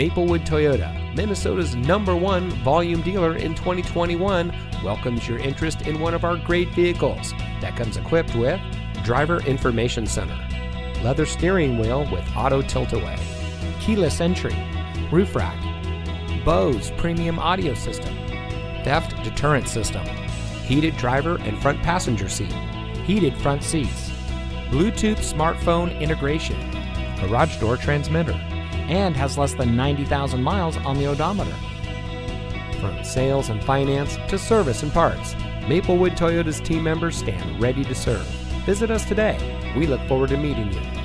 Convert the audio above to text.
Maplewood Toyota, Minnesota's number one volume dealer in 2021, welcomes your interest in one of our great vehicles that comes equipped with Driver Information Center, leather steering wheel with auto tilt-away, keyless entry, roof rack, Bose premium audio system, theft deterrent system, heated driver and front passenger seat, heated front seats, Bluetooth smartphone integration, garage door transmitter, and has less than 90,000 miles on the odometer. From sales and finance to service and parts, Maplewood Toyota's team members stand ready to serve. Visit us today. We look forward to meeting you.